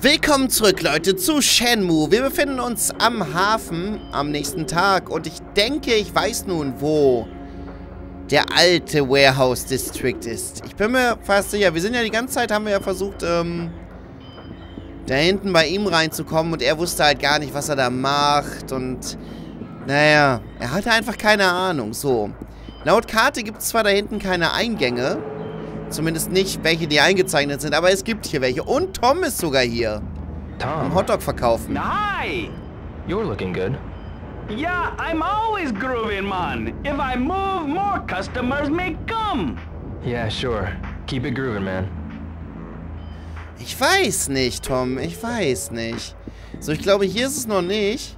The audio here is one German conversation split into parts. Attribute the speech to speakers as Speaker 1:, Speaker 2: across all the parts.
Speaker 1: Willkommen zurück, Leute, zu Shenmue. Wir befinden uns am Hafen am nächsten Tag und ich denke, ich weiß nun, wo der alte Warehouse District ist. Ich bin mir fast sicher, wir sind ja die ganze Zeit, haben wir ja versucht, ähm, da hinten bei ihm reinzukommen und er wusste halt gar nicht, was er da macht und, naja, er hatte einfach keine Ahnung, so. Laut Karte gibt es zwar da hinten keine Eingänge, Zumindest nicht welche, die eingezeichnet sind, aber es gibt hier welche. Und Tom ist sogar hier.
Speaker 2: Tom.
Speaker 1: Am Hotdog verkaufen.
Speaker 3: Hi!
Speaker 2: You're looking good.
Speaker 3: Yeah, I'm always grooving, man. If I move, more customers may come.
Speaker 2: Yeah, sure. Keep it grooving, man.
Speaker 1: Ich weiß nicht, Tom. Ich weiß nicht. So, ich glaube, hier ist es noch nicht.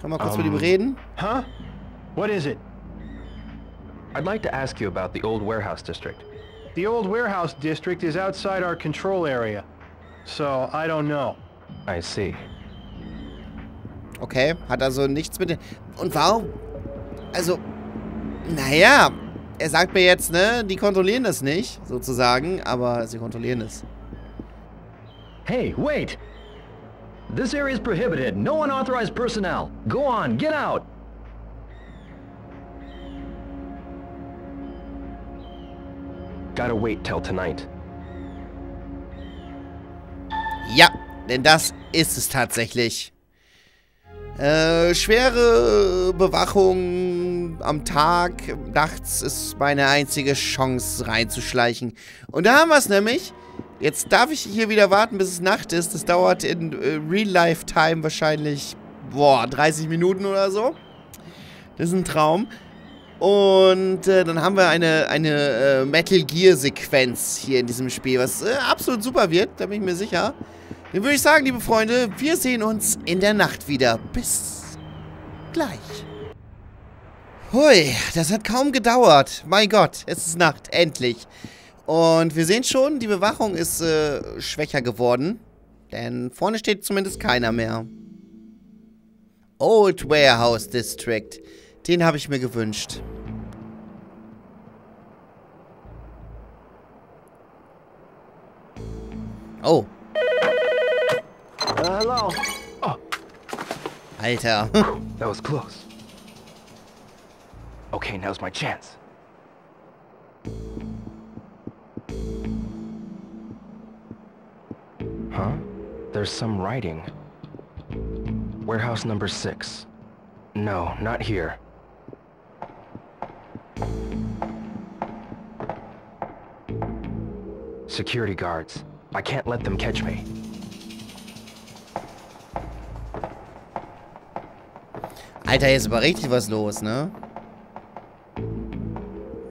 Speaker 1: Kann mal kurz
Speaker 2: Um,
Speaker 1: mit ihm reden?
Speaker 4: Huh? What is it?
Speaker 2: I'd like to ask you about the old warehouse district.
Speaker 4: The old warehouse district is outside our control area. So, I don't know.
Speaker 2: I see.
Speaker 1: Okay, hat also nichts mit... den- Und warum... Also, naja, er sagt mir jetzt, ne, die kontrollieren das nicht, sozusagen, aber sie kontrollieren es.
Speaker 5: Hey, wait! This area is prohibited. No unauthorized personnel. Go on, get out!
Speaker 2: Gotta wait till tonight.
Speaker 1: Ja, denn das ist es tatsächlich. Äh, schwere Bewachung am Tag, nachts ist meine einzige Chance reinzuschleichen. Und da haben wir es nämlich. Jetzt darf ich hier wieder warten, bis es Nacht ist. Das dauert in äh, Real-Life-Time wahrscheinlich, boah, 30 Minuten oder so. Das ist ein Traum. Und äh, dann haben wir eine, eine äh, Metal Gear-Sequenz hier in diesem Spiel, was äh, absolut super wird, da bin ich mir sicher. Dann würde ich sagen, liebe Freunde, wir sehen uns in der Nacht wieder. Bis gleich. Hui, das hat kaum gedauert. Mein Gott, es ist Nacht, endlich. Und wir sehen schon, die Bewachung ist äh, schwächer geworden. Denn vorne steht zumindest keiner mehr. Old Warehouse District. Den habe ich mir gewünscht. Oh,
Speaker 4: hello.
Speaker 1: Alter.
Speaker 2: That was close. Okay, now's my chance. Huh? There's some writing. Warehouse number six. No, not here. Security guards. I can't let them catch me.
Speaker 1: Alter, hier ist aber richtig was los, ne?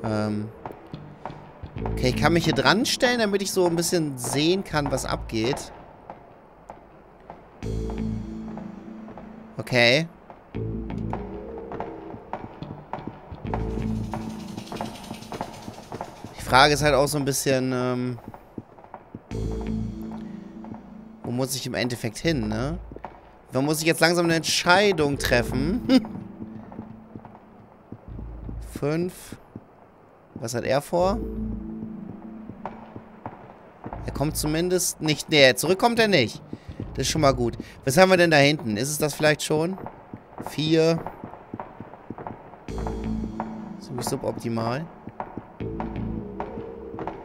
Speaker 1: Ähm. Okay, ich kann mich hier dran stellen, damit ich so ein bisschen sehen kann, was abgeht. Okay. Die Frage ist halt auch so ein bisschen, ähm... muss ich im Endeffekt hin, ne? Da muss ich jetzt langsam eine Entscheidung treffen. Fünf. Was hat er vor? Er kommt zumindest nicht näher. Zurückkommt er nicht. Das ist schon mal gut. Was haben wir denn da hinten? Ist es das vielleicht schon? Vier. Ziemlich suboptimal.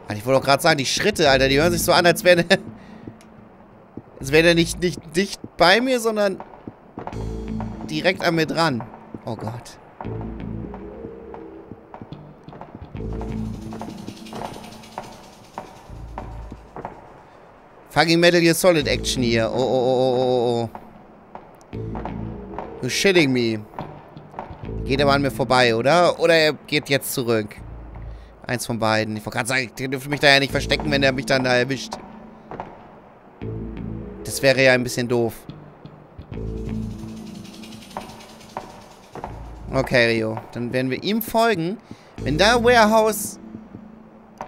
Speaker 1: Alter, ich wollte auch gerade sagen, die Schritte, Alter, die hören sich so an, als wäre als wäre der nicht, nicht dicht bei mir, sondern direkt an mir dran. Oh Gott. Fucking Metal Gear Solid Action hier. Oh, oh, oh, oh, oh, oh. You're shitting me. Geht aber an mir vorbei, oder? Oder er geht jetzt zurück. Eins von beiden. Ich wollte gerade sagen, ich dürfte mich da ja nicht verstecken, wenn er mich dann da erwischt. Das wäre ja ein bisschen doof. Okay, Rio. Dann werden wir ihm folgen. Wenn da Warehouse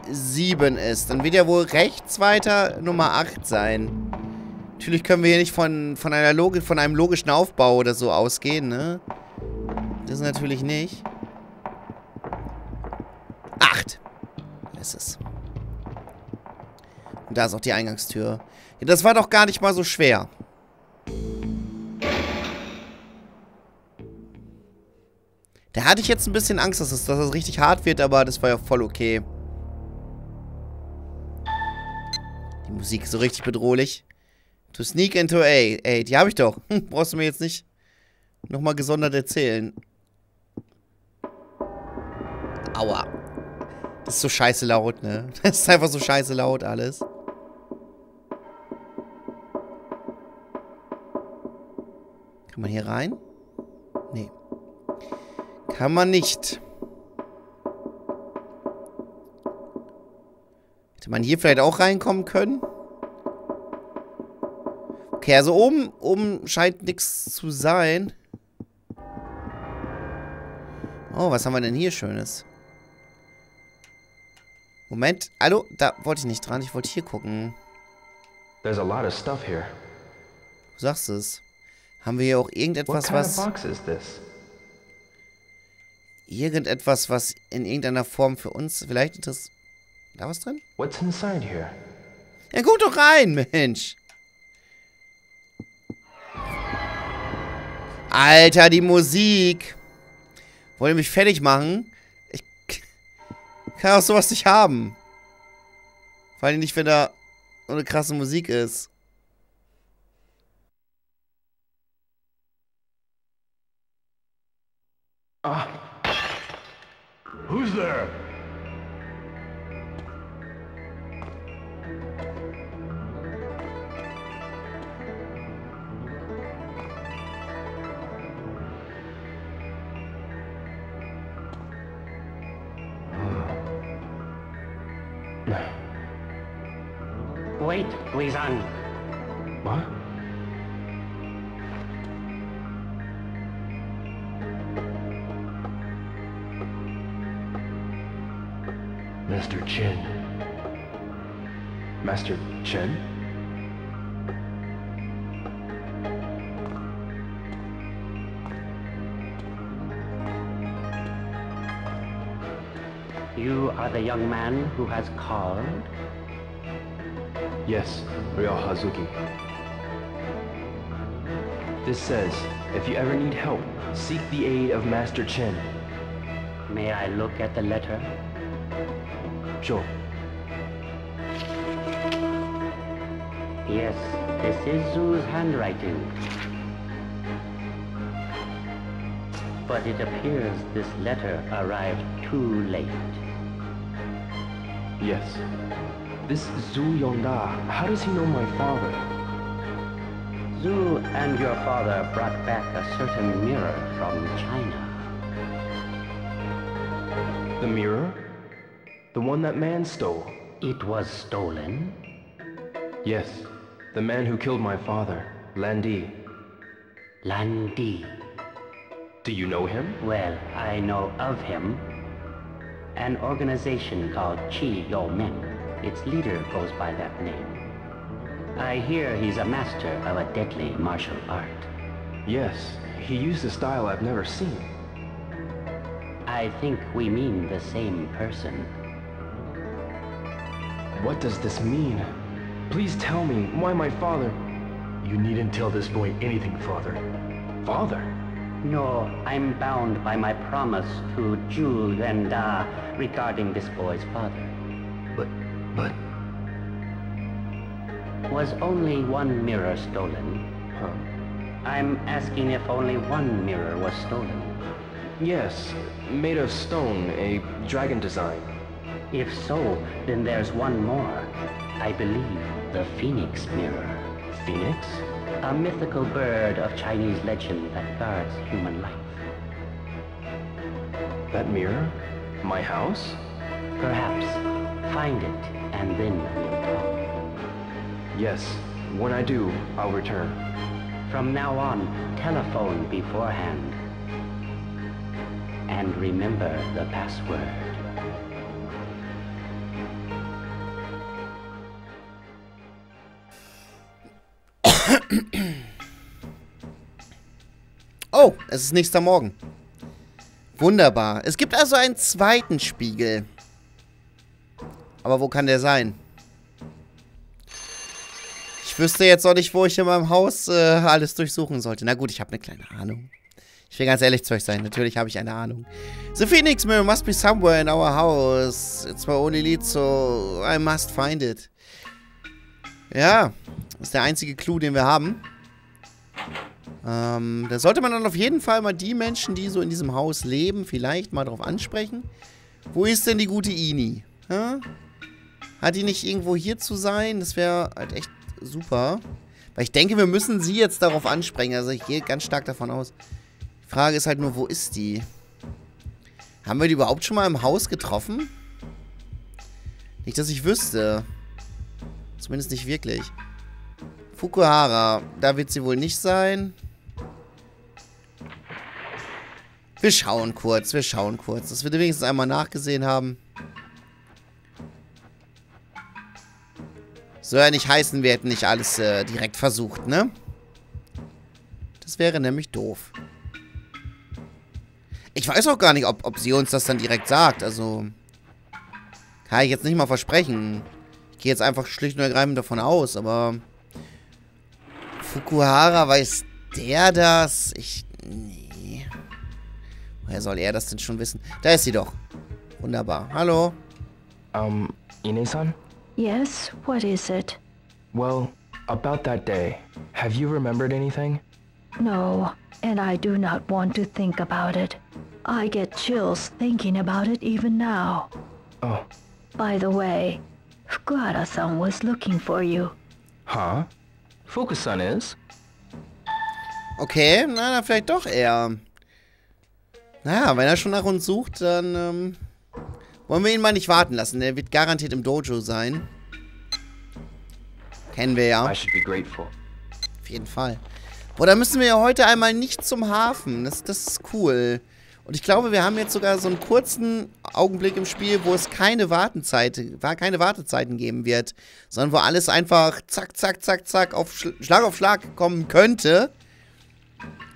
Speaker 1: 7 ist, dann wird ja wohl rechts weiter Nummer 8 sein. Natürlich können wir hier nicht von, von, einer Logik, von einem logischen Aufbau oder so ausgehen, ne? Das natürlich nicht. 8. Das ist es. Und da ist auch die Eingangstür. Ja, das war doch gar nicht mal so schwer. Da hatte ich jetzt ein bisschen Angst, dass es, dass es richtig hart wird, aber das war ja voll okay. Die Musik ist so richtig bedrohlich. To sneak into A. Ey, die habe ich doch. Hm, brauchst du mir jetzt nicht nochmal gesondert erzählen. Aua. Das ist so scheiße laut, ne? Das ist einfach so scheiße laut alles. Man hier rein? Nee. Kann man nicht. Hätte man hier vielleicht auch reinkommen können? Okay, also oben, oben scheint nichts zu sein. Oh, was haben wir denn hier Schönes? Moment. Hallo? Da wollte ich nicht dran. Ich wollte hier gucken.
Speaker 2: There's a lot of stuff here.
Speaker 1: Du sagst es. Haben wir hier auch irgendetwas, was... Irgendetwas, was in irgendeiner Form für uns vielleicht interessiert... Da was drin?
Speaker 2: What's inside here?
Speaker 1: Ja, guck doch rein, Mensch. Alter, die Musik. Wollt ihr mich fertig machen? Ich kann auch sowas nicht haben. Vor allem nicht, wenn da so eine krasse Musik ist. Ah.
Speaker 4: Who's there?
Speaker 6: Wait, Guizan.
Speaker 2: What? Mr. Chin. Master Chen?
Speaker 6: You are the young man who has called?
Speaker 2: Yes, Ryo Hazuki. This says, if you ever need help, seek the aid of Master Chen.
Speaker 6: May I look at the letter?
Speaker 2: Sure.
Speaker 6: Yes, this is Zhu's handwriting. But it appears this letter arrived too late.
Speaker 2: Yes. This Zhu Yongda, how does he know my father?
Speaker 6: Zhu and your father brought back a certain mirror from China.
Speaker 2: The mirror? The one that man stole?
Speaker 6: It was stolen?
Speaker 2: Yes. The man who killed my father, Landi.
Speaker 6: Landi.
Speaker 2: Do you know him?
Speaker 6: Well, I know of him. An organization called Chi Yo Men. Its leader goes by that name. I hear he's a master of a deadly martial art.
Speaker 2: Yes. He used a style I've never seen.
Speaker 6: I think we mean the same person.
Speaker 2: What does this mean? Please tell me why my father...
Speaker 5: You needn't tell this boy anything, father.
Speaker 2: Father?
Speaker 6: No, I'm bound by my promise to Ju Yuanda uh, regarding this boy's father.
Speaker 5: But, but,
Speaker 6: Was only one mirror stolen?
Speaker 2: Huh.
Speaker 6: I'm asking if only one mirror was stolen.
Speaker 2: Yes. Made of stone, a dragon design.
Speaker 6: If so, then there's one more. I believe the Phoenix Mirror.
Speaker 2: Phoenix?
Speaker 6: A mythical bird of Chinese legend that guards human life.
Speaker 2: That mirror? My house?
Speaker 6: Perhaps find it and then we'll talk.
Speaker 2: Yes. When I do, I'll return.
Speaker 6: From now on, telephone beforehand. And remember the password.
Speaker 1: Es ist nächster Morgen. Wunderbar. Es gibt also einen zweiten Spiegel. Aber wo kann der sein? Ich wüsste jetzt auch nicht, wo ich in meinem Haus äh, alles durchsuchen sollte. Na gut, ich habe eine kleine Ahnung. Ich will ganz ehrlich zu euch sein. Natürlich habe ich eine Ahnung. The Phoenix Mirror must be somewhere in our house. It's my only lead, so I must find it. Ja, ist der einzige Clou, den wir haben. Ähm, da sollte man dann auf jeden Fall mal die Menschen, die so in diesem Haus leben, vielleicht mal drauf ansprechen. Wo ist denn die gute Ini? Ja? Hat die nicht irgendwo hier zu sein? Das wäre halt echt super. Weil ich denke, wir müssen sie jetzt darauf ansprechen. Also ich gehe ganz stark davon aus. Die Frage ist halt nur, wo ist die? Haben wir die überhaupt schon mal im Haus getroffen? Nicht, dass ich wüsste. Zumindest nicht wirklich. Fukuhara. Da wird sie wohl nicht sein. Wir schauen kurz, wir schauen kurz. Dass wir wenigstens einmal nachgesehen haben. Soll ja nicht heißen, wir hätten nicht alles äh, direkt versucht, ne? Das wäre nämlich doof. Ich weiß auch gar nicht, ob, ob sie uns das dann direkt sagt. Also, kann ich jetzt nicht mal versprechen. Ich gehe jetzt einfach schlicht und ergreifend davon aus, aber... Fukuhara, weiß der das? Ich... Nee. Woher soll er das denn schon wissen? Da ist sie doch. Wunderbar. Hallo.
Speaker 2: Um, Ine-san?
Speaker 7: Yes, what is it?
Speaker 2: Well, about that day, have you remembered anything?
Speaker 7: No, and I do not want to think about it. I get chills thinking about it even now.
Speaker 2: Oh,
Speaker 7: By the way, Fukuhara-san was looking for you.
Speaker 2: huh? Fukusan is?
Speaker 1: Okay, na, dann vielleicht doch eher. Naja, wenn er schon nach uns sucht, dann ähm, wollen wir ihn mal nicht warten lassen. Der wird garantiert im Dojo sein. Kennen wir ja. Auf jeden Fall. Boah, da müssen wir ja heute einmal nicht zum Hafen. Das, das ist cool. Und ich glaube, wir haben jetzt sogar so einen kurzen Augenblick im Spiel, wo es keine Wartezeit, keine Wartezeiten geben wird, sondern wo alles einfach zack, zack, zack, zack, auf Sch Schlag auf Schlag kommen könnte,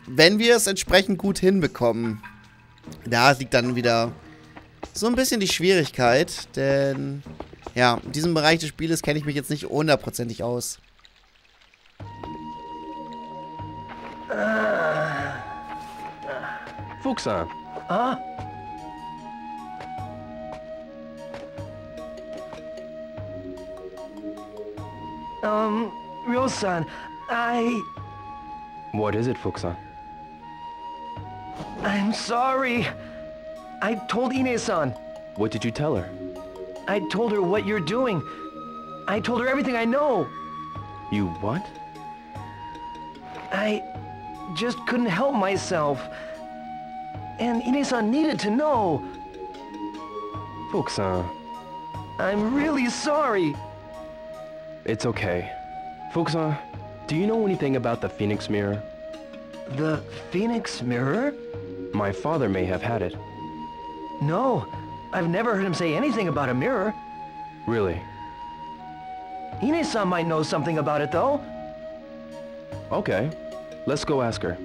Speaker 1: wenn wir es entsprechend gut hinbekommen. Da liegt dann wieder so ein bisschen die Schwierigkeit, denn ja, in diesem Bereich des Spieles kenne ich mich jetzt nicht hundertprozentig aus.
Speaker 2: Fukusan,
Speaker 5: Um, Ryo-san, I...
Speaker 2: what is it, Fukusan?
Speaker 5: I'm sorry. I told Ine-san.
Speaker 2: What did you tell her?
Speaker 5: I told her what you're doing. I told her everything I know.
Speaker 2: You what?
Speaker 5: I just couldn't help myself. And Ine-san needed to know.
Speaker 2: Fukusan,
Speaker 5: I'm really sorry.
Speaker 2: it's okay. Fukusan, do you know anything about the Phoenix Mirror?
Speaker 5: The Phoenix Mirror?
Speaker 2: My father may have had it.
Speaker 5: No, I've never heard him say anything about a mirror.
Speaker 2: Really?
Speaker 5: Ine-san might know something about it, though.
Speaker 2: Okay. Let's go ask her.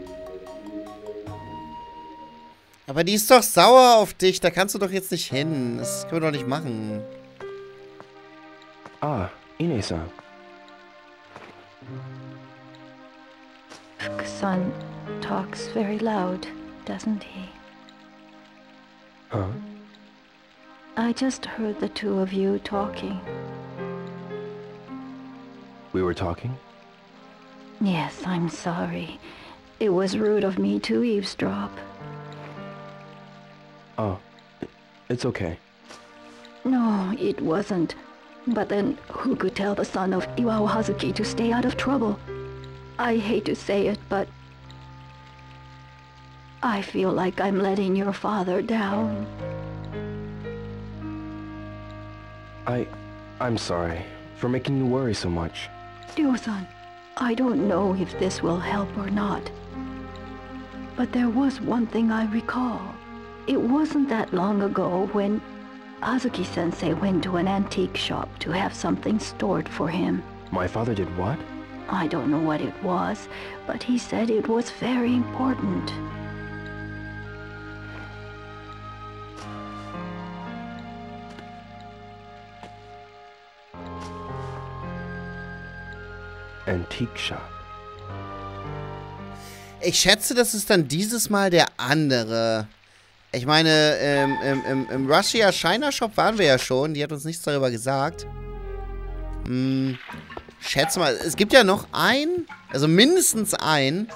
Speaker 1: Aber die ist doch sauer auf dich. Da kannst du doch jetzt nicht hin. Das können wir doch nicht machen.
Speaker 2: Ah, Ine-san.
Speaker 7: Fukusan talks very loud, doesn't he?
Speaker 2: Huh?
Speaker 7: I just heard the two of you talking.
Speaker 2: We were talking?
Speaker 7: Yes, I'm sorry. It was rude of me to eavesdrop.
Speaker 2: Oh, it's okay.
Speaker 7: No, it wasn't. But then, who could tell the son of Iwao Hazuki to stay out of trouble? I hate to say it, but... I feel like I'm letting your father down.
Speaker 2: Um, I... I'm sorry for making you worry so much.
Speaker 7: Ryo-san, I don't know if this will help or not. But there was one thing I recall. It wasn't that long ago when Azuki-sensei went to an antique shop to have something stored for him.
Speaker 2: My father did what?
Speaker 7: I don't know what it was, but he said it was very important.
Speaker 2: Antique shop.
Speaker 1: Ich schätze, das ist dann dieses Mal der andere. Ich meine, im, im, im, im Russia China Shop waren wir ja schon. Die hat uns nichts darüber gesagt. Hm, schätze mal, es gibt ja noch einen, also mindestens einen,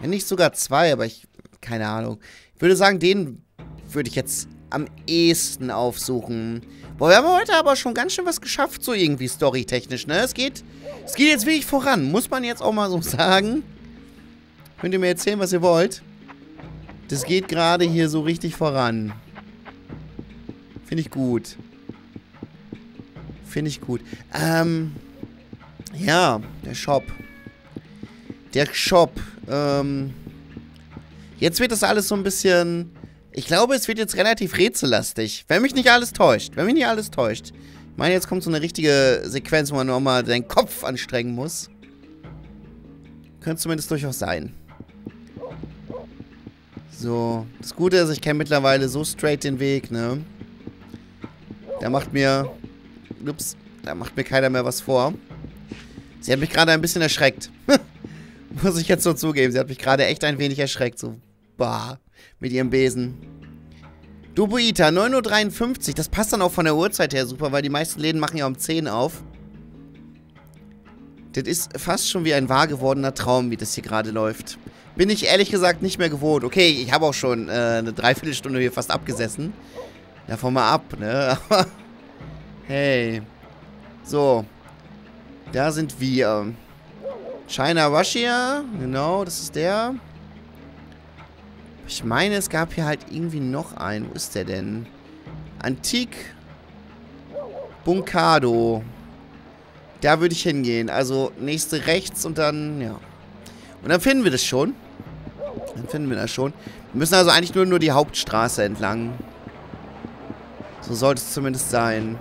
Speaker 1: wenn nicht sogar zwei, aber ich, keine Ahnung. Ich würde sagen, den würde ich jetzt am ehesten aufsuchen. Boah, wir haben heute aber schon ganz schön was geschafft, so irgendwie storytechnisch, ne? Es geht, es geht jetzt wirklich voran, muss man jetzt auch mal so sagen. Könnt ihr mir erzählen, was ihr wollt? Das geht gerade hier so richtig voran. Finde ich gut. Finde ich gut. Ähm, ja, der Shop. Der Shop. Ähm, jetzt wird das alles so ein bisschen... Ich glaube, es wird jetzt relativ rätsellastig. Wenn mich nicht alles täuscht. Wenn mich nicht alles täuscht. Ich meine, jetzt kommt so eine richtige Sequenz, wo man nochmal den Kopf anstrengen muss. Könnte zumindest durchaus sein. So, das Gute ist, ich kenne mittlerweile so straight den Weg, ne? Da macht mir... Ups, da macht mir keiner mehr was vor. Sie hat mich gerade ein bisschen erschreckt. Muss ich jetzt so zugeben. Sie hat mich gerade echt ein wenig erschreckt. So, bah, mit ihrem Besen. Dubuita, 9.53 Uhr. Das passt dann auch von der Uhrzeit her super, weil die meisten Läden machen ja um 10 auf. Das ist fast schon wie ein wahr gewordener Traum, wie das hier gerade läuft. Bin ich ehrlich gesagt nicht mehr gewohnt. Okay, ich habe auch schon äh, eine Dreiviertelstunde hier fast abgesessen. Davon mal ab, ne? Hey. So. Da sind wir. China Russia. Genau, das ist der. Ich meine, es gab hier halt irgendwie noch einen. Wo ist der denn? Antik Bunkado. Da würde ich hingehen. Also nächste rechts und dann, ja. Und dann finden wir das schon. Dann finden wir das schon. Wir müssen also eigentlich nur, nur die Hauptstraße entlang. So sollte es zumindest sein.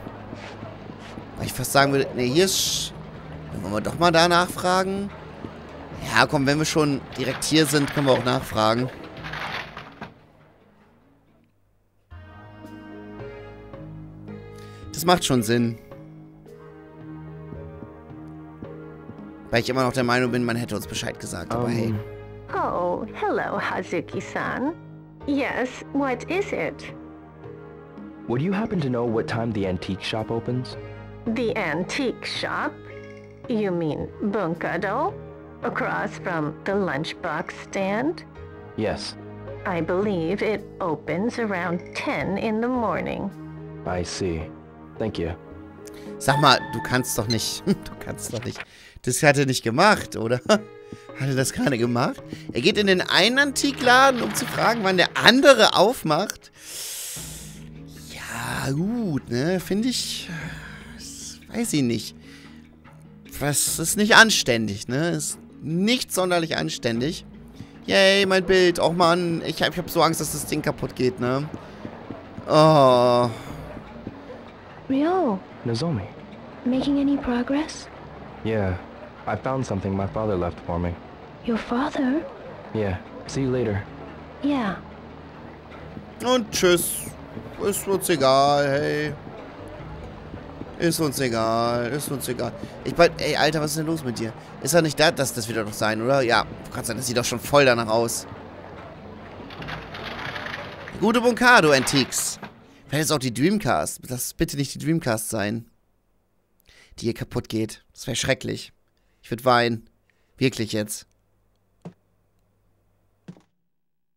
Speaker 1: Weil ich fast sagen würde, ne, hier ist... Wollen wir doch mal da nachfragen? Ja, komm, wenn wir schon direkt hier sind, können wir auch nachfragen. Macht schon Sinn. Weil ich immer noch der Meinung bin, man hätte uns Bescheid gesagt. Aber hey.
Speaker 8: Oh, hello, Hazuki-san. Yes, what is it?
Speaker 2: Would you happen to know what time the antique shop opens?
Speaker 8: The antique shop? You mean Bunkado? Across from the lunchbox stand?
Speaker 2: Yes,
Speaker 8: I believe it opens around 10 in the morning.
Speaker 2: I see. Thank you.
Speaker 1: Sag mal, du kannst doch nicht. Du kannst doch nicht. Das hat er nicht gemacht, oder? Hat er das gerade gemacht? Er geht in den einen Antikladen, um zu fragen, wann der andere aufmacht. Ja, gut, ne? Finde ich. das Weiß ich nicht. Was ist nicht anständig, ne? Ist nicht sonderlich anständig. Yay, mein Bild. Och, Mann. Ich ich hab so Angst, dass das Ding kaputt geht, ne? Oh.
Speaker 7: Ryo,
Speaker 2: Nozomi.
Speaker 7: making any progress?
Speaker 2: Yeah, I found something my father left for me.
Speaker 7: Your father?
Speaker 2: Yeah, see you later.
Speaker 7: Yeah.
Speaker 1: Und tschüss. Ist uns egal, hey. Ist uns egal, ist uns egal. Ich mein, ey, Alter, was ist denn los mit dir? Ist doch nicht da, das, das wird doch sein, oder? Ja, Gott sei Dank, das sieht doch schon voll danach aus. Gute Bunkado Antiques. Vielleicht ist auch die Dreamcast. Lass bitte nicht die Dreamcast sein. Die hier kaputt geht. Das wäre schrecklich. Ich würde weinen. Wirklich jetzt.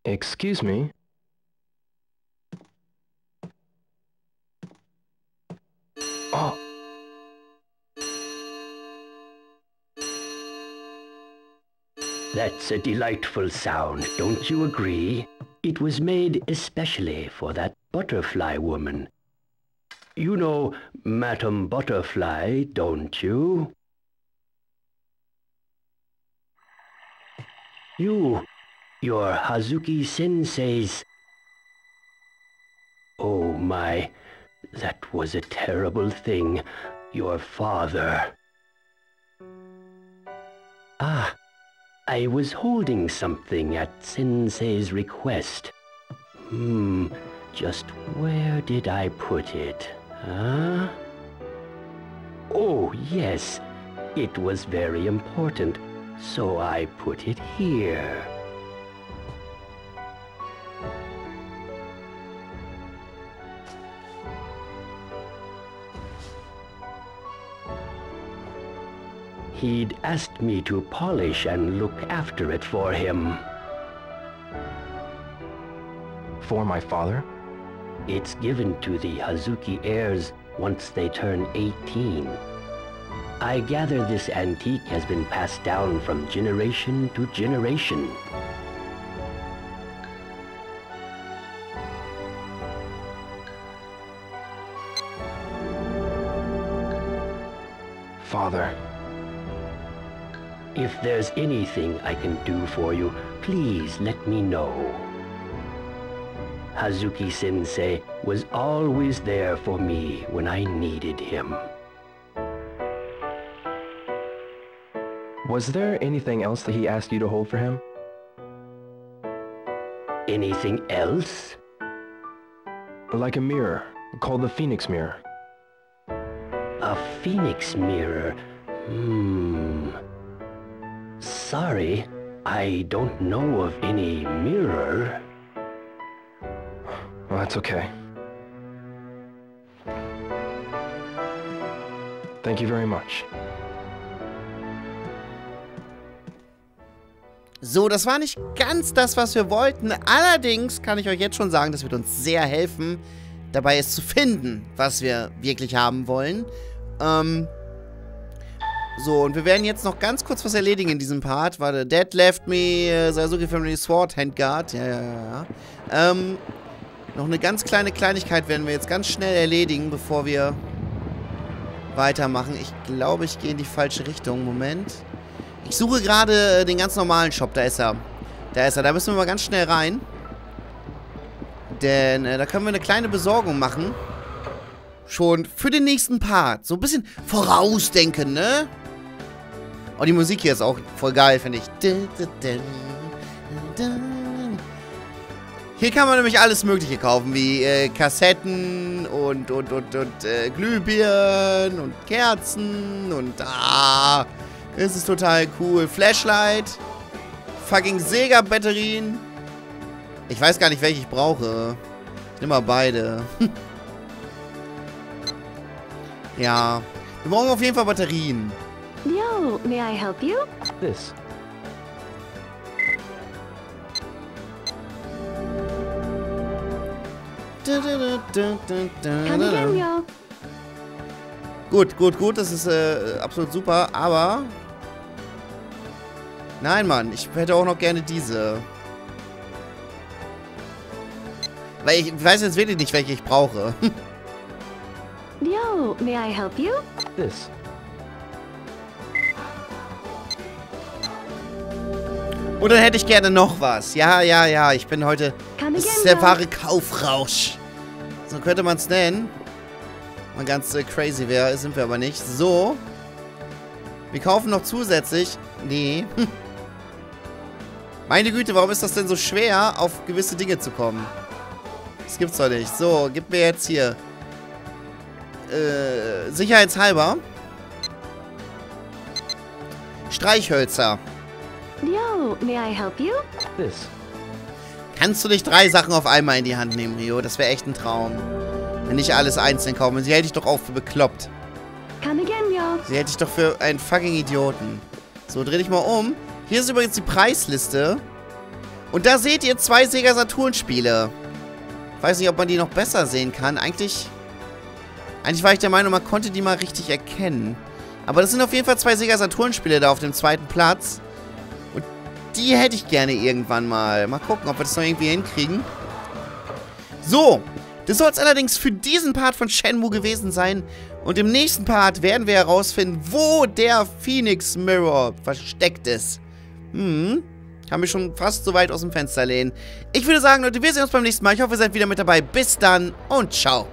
Speaker 2: Excuse me? Oh,
Speaker 6: That's a delightful sound, don't you agree? It was made especially for that butterfly woman. You know Madame Butterfly, don't you? You, your Hazuki Sensei's... Oh my, that was a terrible thing. Your father. Ah, I was holding something at Sensei's request. Hmm, just where did I put it? Huh? Oh, yes. It was very important, so I put it here. He'd asked me to polish and look after it for him.
Speaker 2: For my father?
Speaker 6: It's given to the Hazuki heirs once they turn 18. I gather this antique has been passed down from generation to generation.
Speaker 2: Father.
Speaker 6: If there's anything I can do for you, please let me know. Hazuki Sensei was always there for me when I needed him.
Speaker 2: Was there anything else that he asked you to hold for him?
Speaker 6: Anything else?
Speaker 2: Like a mirror, called the Phoenix Mirror.
Speaker 6: A phoenix mirror? Hmm. Sorry, I don't know of any mirror.
Speaker 2: That's okay. Thank you very much.
Speaker 1: So, das war nicht ganz das, was wir wollten. Allerdings kann ich euch jetzt schon sagen, das wird uns sehr helfen, dabei es zu finden, was wir wirklich haben wollen. Ähm, so, und wir werden jetzt noch ganz kurz was erledigen in diesem Part. Warte, Dead left me, äh, Sasuke Family Sword, Handguard. Ja, ja, ja, ja. Ähm, noch eine ganz kleine Kleinigkeit werden wir jetzt ganz schnell erledigen, bevor wir weitermachen. Ich glaube, ich gehe in die falsche Richtung. Moment. Ich suche gerade den ganz normalen Shop. Da ist er. Da ist er. Da müssen wir mal ganz schnell rein. Denn äh, da können wir eine kleine Besorgung machen. Schon für den nächsten Part. So ein bisschen vorausdenken, ne? Oh, die Musik hier ist auch voll geil, finde ich. Hier kann man nämlich alles Mögliche kaufen, wie äh, Kassetten und, und, und, und äh, Glühbirnen und Kerzen und ah, es ist total cool. Flashlight, fucking Sega-Batterien. Ich weiß gar nicht, welche ich brauche. Ich nehme mal beide. ja, wir brauchen auf jeden Fall Batterien.
Speaker 8: Yo, may I help you?
Speaker 2: This.
Speaker 8: Again, yo.
Speaker 1: Gut, gut, gut, das ist äh, absolut super, aber... Nein, Mann, ich hätte auch noch gerne diese. Weil ich weiß jetzt wirklich nicht, welche ich brauche.
Speaker 8: Yo, may I help you?
Speaker 2: This.
Speaker 1: Und dann hätte ich gerne noch was. Ja, ja, ja, ich bin heute... Das ist der wahre Kaufrausch. So könnte man es nennen. Mal ganz äh, crazy wäre, sind wir aber nicht. So. Wir kaufen noch zusätzlich... Nee. Meine Güte, warum ist das denn so schwer, auf gewisse Dinge zu kommen? Das gibt's doch nicht. So, gib mir jetzt hier... Äh, sicherheitshalber... Streichhölzer.
Speaker 8: Yo, may I help you?
Speaker 2: This.
Speaker 1: Kannst du nicht drei Sachen auf einmal in die Hand nehmen, Rio? Das wäre echt ein Traum. Wenn nicht alles einzeln kaufen. Sie hält dich doch auch für bekloppt.
Speaker 8: Come again, yo.
Speaker 1: Sie hält dich doch für einen fucking Idioten. So, dreh dich mal um. Hier ist übrigens die Preisliste. Und da seht ihr zwei Sega Saturn Spiele. Weiß nicht, ob man die noch besser sehen kann. Eigentlich... Eigentlich war ich der Meinung, man konnte die mal richtig erkennen. Aber das sind auf jeden Fall zwei Sega Saturn Spiele da auf dem zweiten Platz. Die hätte ich gerne irgendwann mal. Mal gucken, ob wir das noch irgendwie hinkriegen. So, das soll es allerdings für diesen Part von Shenmue gewesen sein. Und im nächsten Part werden wir herausfinden, wo der Phoenix Mirror versteckt ist. Hm, kann mich schon fast so weit aus dem Fenster lehnen. Ich würde sagen, Leute, wir sehen uns beim nächsten Mal. Ich hoffe, ihr seid wieder mit dabei. Bis dann und ciao.